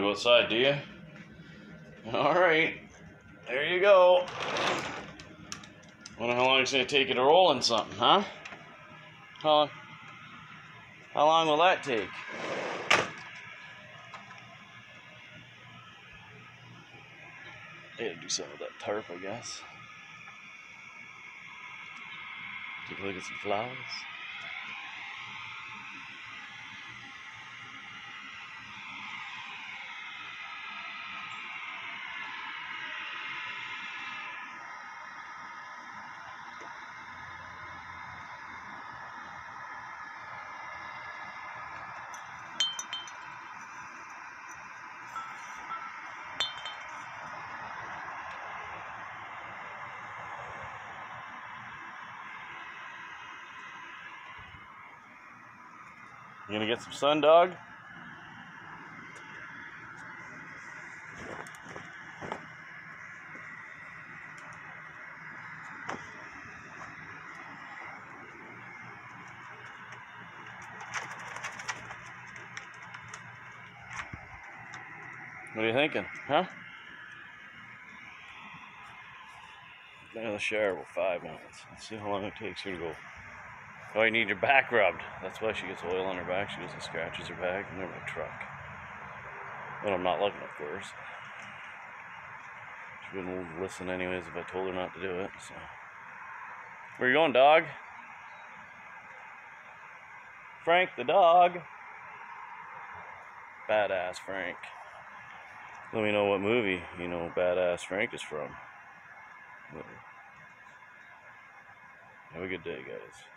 want to go outside, do you? All right. There you go. Wonder how long it's gonna take you to roll in something, huh? How? How long will that take? Gotta do something with that tarp, I guess. Take a look at some flowers. You gonna get some sun, dog? What are you thinking, huh? Of the shower for five minutes. Let's see how long it takes her to go. Oh, you need your back rubbed. That's why she gets oil on her back. She goes and scratches her back. Never a truck. When I'm not looking, of course. She wouldn't listen anyways if I told her not to do it. So, where you going, dog? Frank the dog. Badass Frank. Let me know what movie you know Badass Frank is from. Have a good day, guys.